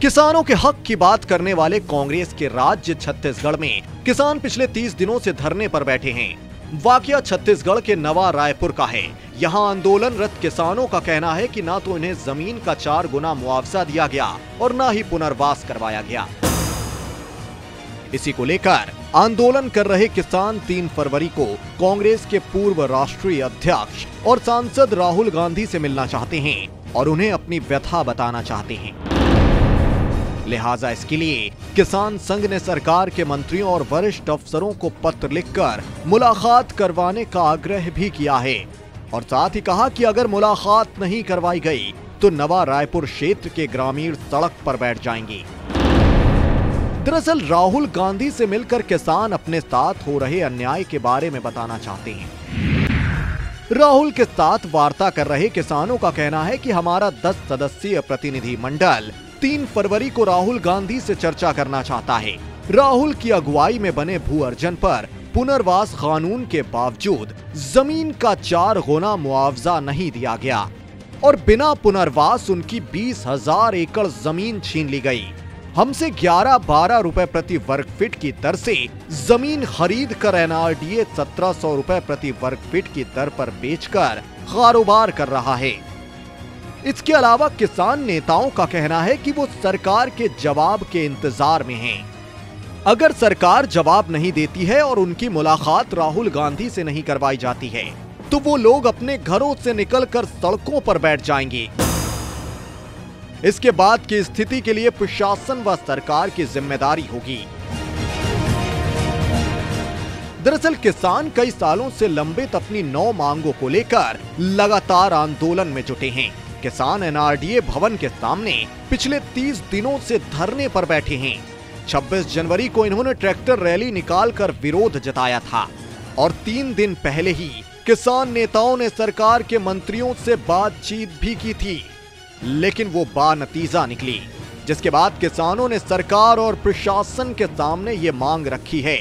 किसानों के हक की बात करने वाले कांग्रेस के राज्य छत्तीसगढ़ में किसान पिछले 30 दिनों से धरने पर बैठे हैं। वाकया छत्तीसगढ़ के नवा रायपुर का है। यहाँ आंदोलनरत किसानों का कहना है कि ना तो इन्हें ज़मीन का चार गुना मुआवजा दिया गया और ना ही पुनर्वास करवाया गया। इसी को लेकर आंदोलन कर रहे किसान 3 फरवरी को कांग्रेस के पूर्व राष्ट्रीय अध्यक्ष और सांसद राहुल गांधी से मिलना चाहते हैं और उन्हें अपनी व्यथा बताना चाहते हैं। लिहाजा इसके लिए, किसान संघ ने सरकार के मंत्रियों और वरिष्ठ अफसरों को पत्र लिखकर मुलाकात करवाने का आग्रह भी किया है। और साथ ही कहा कि अगर मुलाकात नहीं करवाई गई तो नवा रायपुर क्षेत्र के ग्रामीण सड़क पर बैठ जाएँगे। दरअसल, राहुल गांधी से मिलकर किसान अपने साथ हो रहे अन्याय के बारे में बताना चाहते हैं। राहुल के साथ वार्ता कर रहे किसानों का कहना है कि हमारा 10 सदस्यीय प्रतिनिधि मंडल 3 फरवरी को राहुल गांधी से चर्चा करना चाहता है। राहुल की अगुवाई में बने भू अर्जन पर पुनर्वास कानून के बावजूद ज़मीन का चार गुना मुआवजा नहीं दिया गया और बिना पुनर्वास उनकी बीस हज़ार एकड़ ज़मीन छीन ली गई। हमसे 11-12 रुपए प्रति वर्ग फीट की दर से ज़मीन खरीद कर एनआरडीए 1700 रुपए प्रति वर्ग फीट की दर पर बेचकर कारोबार कर रहा है। इसके अलावा किसान नेताओं का कहना है कि वो सरकार के जवाब के इंतज़ार में हैं। अगर सरकार जवाब नहीं देती है और उनकी मुलाकात राहुल गांधी से नहीं करवाई जाती है तो वो लोग अपने घरों से निकलकर सड़कों पर बैठ जाएँगे। इसके बाद की स्थिति के लिए प्रशासन व सरकार की ज़िम्मेदारी होगी। दरअसल किसान कई सालों से लंबित अपनी नौ मांगों को लेकर लगातार आंदोलन में जुटे हैं। किसान एनआरडीए भवन के सामने पिछले 30 दिनों से धरने पर बैठे हैं। 26 जनवरी को इन्होंने ट्रैक्टर रैली निकालकर विरोध जताया था और तीन दिन पहले ही किसान नेताओं ने सरकार के मंत्रियों से बातचीत भी की थी। लेकिन वो बानतीजा निकली, जिसके बाद किसानों ने सरकार और प्रशासन के सामने ये मांग रखी है।